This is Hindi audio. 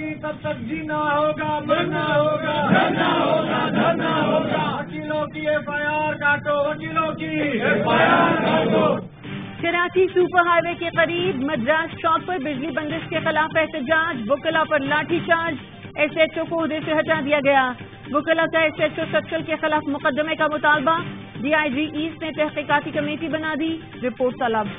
तब तक जीना होगा मरना होगा। धरना होगा धरना होगा। वकीलों की एफ़ आई आर काटो वकीलों की। एफ़ आई आर काटो। कराची सुपर हाईवे के करीब मद्रास चौक पर बिजली बंदिश के खिलाफ एहतजाज। वकला पर लाठीचार्ज। एसएचओ को उहदे से हटा दिया गया। वकला का एसएचओ सचल के खिलाफ मुकदमे का मुतालबा। डीआईजी ईस्ट ने तहकीकाती कमेटी बना दी। रिपोर्ट तलब।